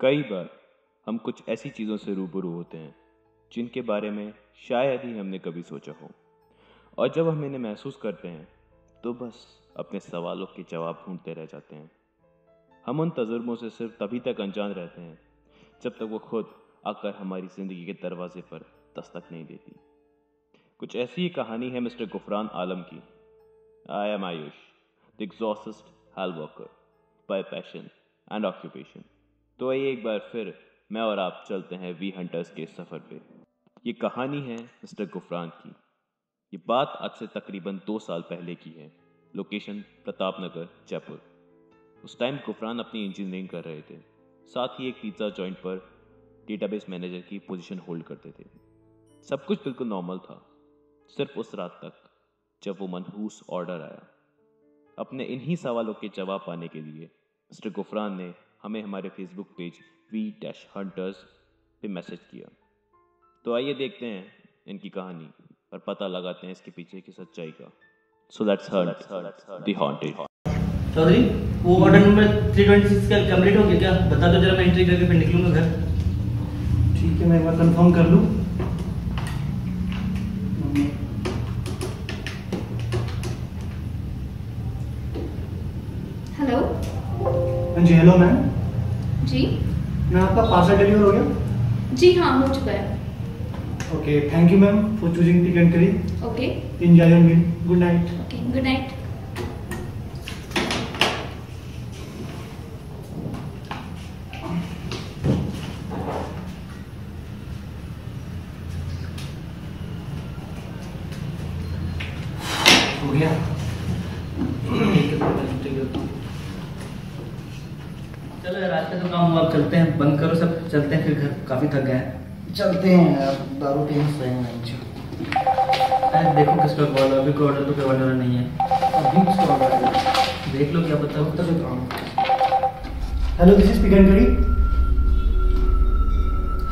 कई बार हम कुछ ऐसी चीज़ों से रूबरू होते हैं, जिनके बारे में शायद ही हमने कभी सोचा हो। और जब हम इन्हें महसूस करते हैं तो बस अपने सवालों के जवाब ढूंढते रह जाते हैं। हम उन तजुर्बों से सिर्फ़ तभी तक अनजान रहते हैं, जब तक वो खुद आकर हमारी ज़िंदगी के दरवाजे पर दस्तक नहीं देती। कुछ ऐसी ही कहानी है मिस्टर गुफरान आलम की I am Ayush the exorcist hell worker by passion and occupation तो आइए एक बार फिर मैं और आप चलते हैं वी हंटर्स के सफ़र पे। ये कहानी है मिस्टर गुफरान की। ये बात आज से तकरीबन दो साल पहले की है। लोकेशन प्रताप नगर जयपुर। उस टाइम गुफरान अपनी इंजीनियरिंग कर रहे थे। साथ ही एक पिज़्ज़ा जॉइंट पर डेटाबेस मैनेजर की पोजीशन होल्ड करते थे। सब कुछ बिल्कुल नॉर्मल था। सिर्फ़ उस रात तक। जब वो मनहूस ऑर्डर आया। अपने इन्हीं सवालों के जवाब पाने के लिए मिस्टर गुफरान ने हमें हमारे Facebook page V dash hunters पे मैसेज किया। तो आइए देखते हैं इनकी कहानी और पता लगाते हैं इसके पीछे की सच्चाई का। So let's hunt the haunted Chaudhary वो ऑर्डर नंबर 326 का कंप्लीट हो गया क्या? बता दो जरा मैं एंट्री करके फिर निकलूँगा घर। ठीक है मैं एक बार कंफर्म कर लूँ। हेलो हाँ जी हेलो मैम जी? मैं आपका पार्सल डिलीवर हो गया? जी हाँ हो चुका है। Okay thank you ma'am for choosing pick and curry okay enjoy your meal good night okay good night हो गया। चलो यार आज का तो काम हुआ अब चलते हैं बंद करो सब चलते हैं फिर घर काफ़ी थक गए हैं। चलते हैं यार दारू पीने से नहीं अरे देखो किसका कॉल है अभी कोई ऑर्डर तो करवाने वाला नहीं है। अभी उसका ऑर्डर है? देख लो क्या बताओ तब तक काम hello this is pick and curry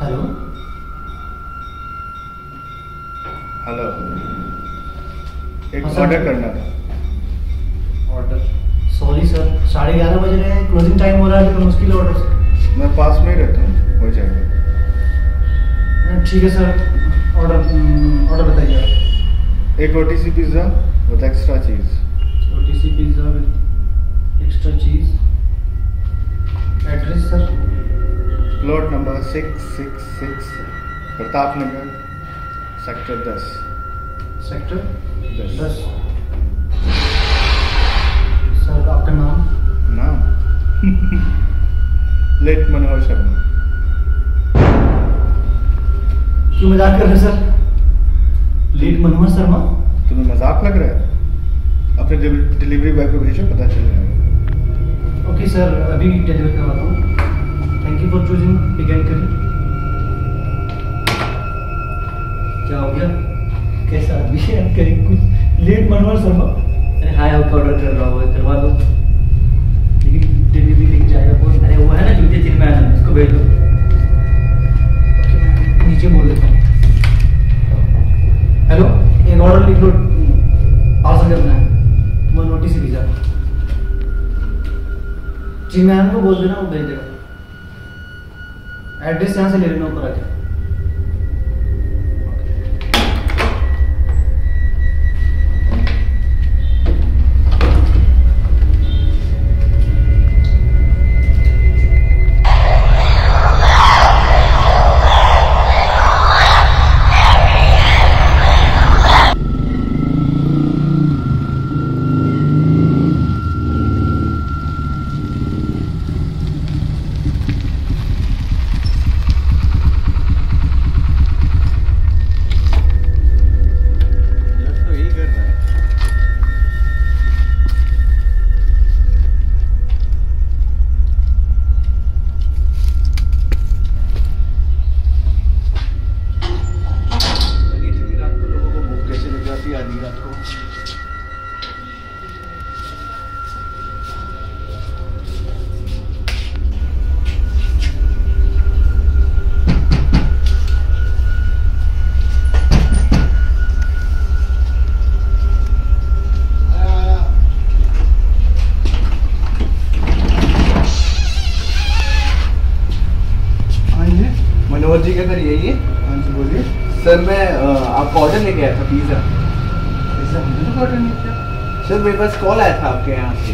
hello. Hello. एक हाँ, ऑर्डर करना था। ऑर्डर सॉरी सर साढ़े ग्यारह बज रहे हैं। क्लोजिंग टाइम हो रहा है तो मुश्किल है ऑर्डर मैं पास में ही रहता हूँ हो जाएगा। ठीक है सर ऑर्डर ऑर्डर बताइए एक roti pizza with extra cheese roti C pizza with extra cheese address sir plot number six six six Pratap Nagar sector दस। सेक्टर दस। दस। सर आपका नाम? लेट मनोहर शर्मा क्यों मज़ाक कर रहे सर? लेट मनोहर शर्मा? तुम्हें मज़ाक लग रहा है? अपने डिलीवरी बॉय को भेजो पता चल जाएगा। ओके सर अभी डिलीवर करवाता हूँ। Thank you for choosing pick and curry क्या हो गया? कैसा आदमी है? करी कुछ लेट मनोहर शर्मा? अरे हाय आपका ऑर्डर कर रहा हूँ करवा दो। अरे वो है ना जूते चिन्ह में आना उसको भेज दो। नीचे बोल देता हूँ। हेलो? एक ऑर्डर लिख लो। पार्सल करना है वो नोटिस भेजा। भेजा चिन्मयान को बोल देना, वो भेज देगा। एड्रेस यहाँ से ले लेना ऊपर आ और सर मेरे पास कॉल आया था आपके यहाँ से।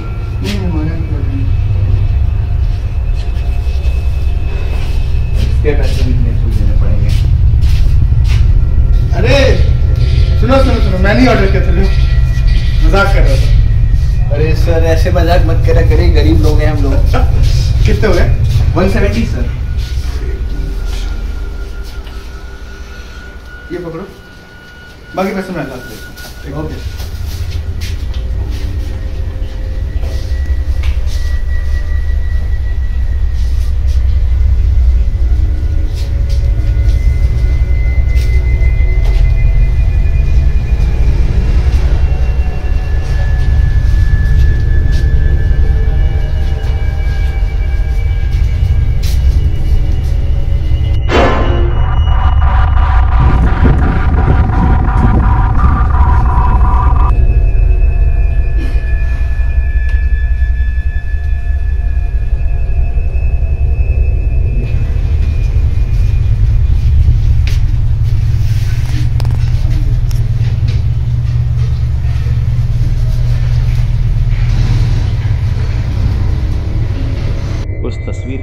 इसके पैसे देने पड़ेंगे। अरे सुनो सुनो सुनो मैं नहीं ऑर्डर किया था मज़ाक कर रहा था। अरे सर ऐसे मज़ाक मत करा करिए गरीब लोग हैं हम लोग। कितने हो गए? 170 सर। ये पकड़ो। बाकी पैसे मैं देता हूँ। ओके।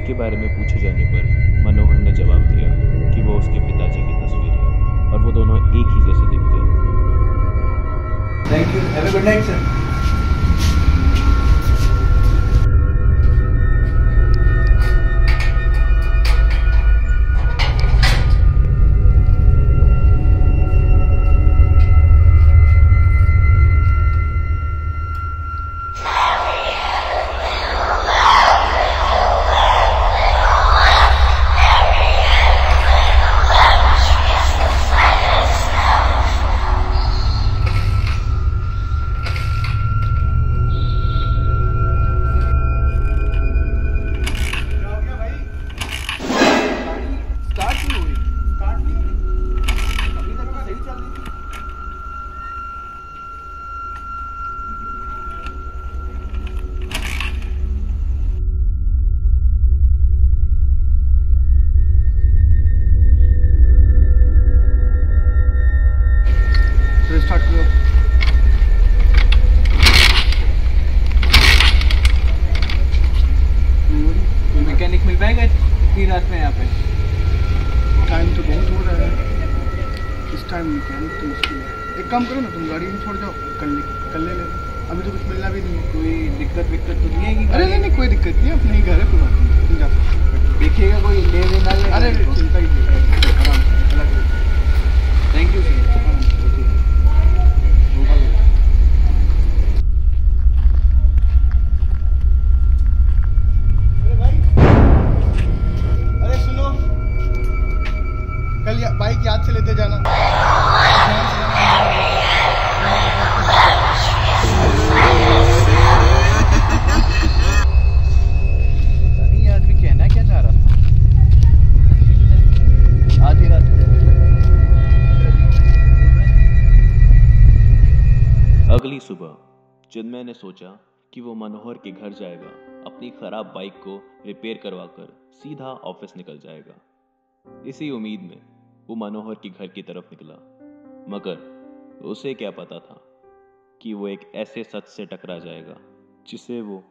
के बारे में पूछे जाने पर काम करो ना तुम गाड़ी में छोड़ जाओ कल ले कल ले लेना अभी तो कुछ मिलना भी नहीं है कोई दिक्कत विक्कत तो नहीं है अरे नहीं नहीं कोई दिक्कत नहीं है अपने ही घर है नहीं तुम जा सकते देखिएगा कोई ले लेना अरे चिंता ही चिन्मय ने सोचा कि वो मनोहर के घर जाएगा, अपनी खराब बाइक को रिपेयर करवाकर सीधा ऑफ़िस निकल जाएगा। इसी उम्मीद में वो मनोहर के घर की तरफ़ निकला। मगर उसे क्या पता था कि वो एक ऐसे सच से टकरा जाएगा, जिसे वो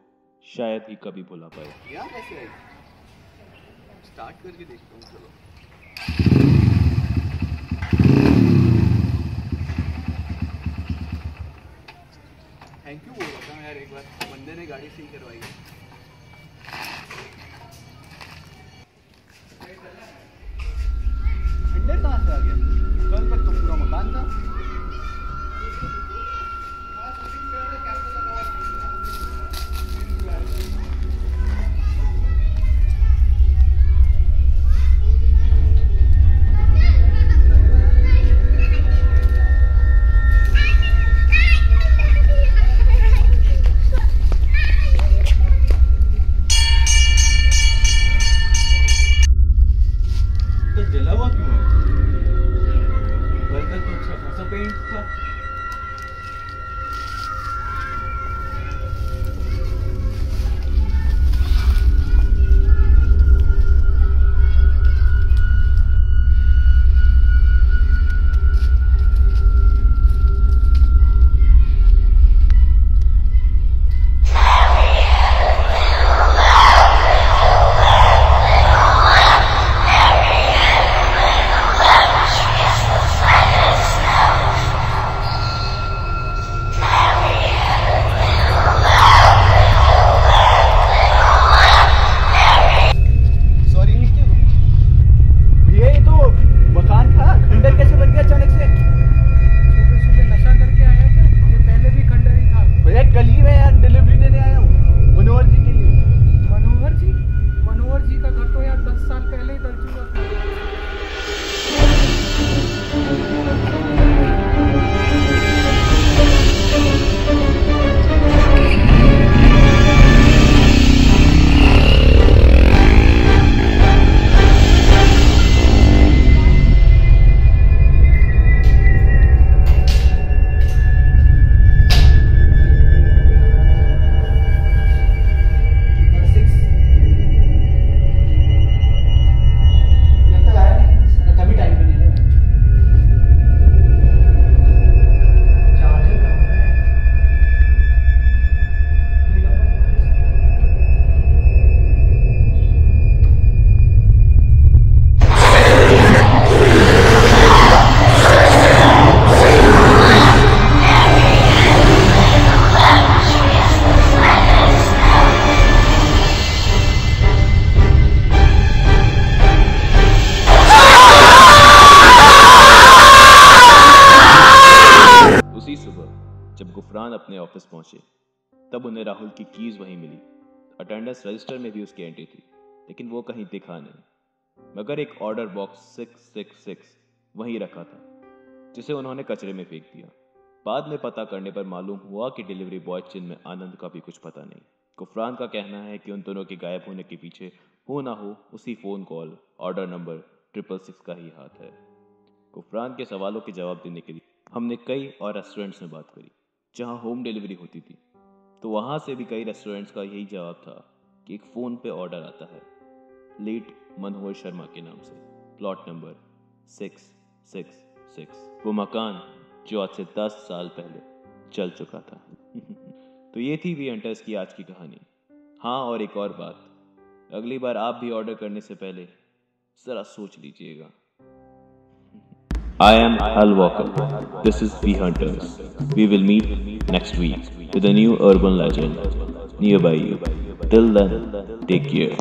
शायद ही कभी भुला पाए यार कैसे स्टार्ट करके देखता हूँ, चलो। थैंक यू बोल रहा था यार एक बार बंदे ने गाड़ी सही करवाई अंदर गुफरान अपने ऑफ़िस पहुँचे। तब उन्हें राहुल की कीज वहीं मिली। अटेंडेंस रजिस्टर में भी उसकी एंट्री थी, लेकिन वो कहीं दिखा नहीं। मगर एक order box six six six वहीं रखा था, जिसे उन्होंने कचरे में फेंक दिया। बाद में पता करने पर मालूम हुआ कि डिलीवरी बॉय चिन्ह में आनंद का भी कुछ पता नहीं। गुफरान का कहना है कि उन दोनों के गायब होने के पीछे हो ना हो, उसी phone call, order number triple six का ही हाथ है। गुफरान के सवालों के जवाब देने के लिए हमने कई और रेस्टोरेंट्स में बात करी। जहाँ होम डिलीवरी होती थी। तो वहाँ से भी कई रेस्टोरेंट्स का यही जवाब था कि एक फ़ोन पे ऑर्डर आता है। लेट मनोहर शर्मा के नाम से। Plot number six six six वो मकान जो आज से दस साल पहले चल चुका था। तो ये थी वी हंटर्स की आज की कहानी। हाँ और एक और बात। अगली बार आप भी ऑर्डर करने से पहले जरा सोच लीजिएगा। I am Hal Walker. This is We Hunters. We will meet next week with a new urban legend nearby you. Till then, take care.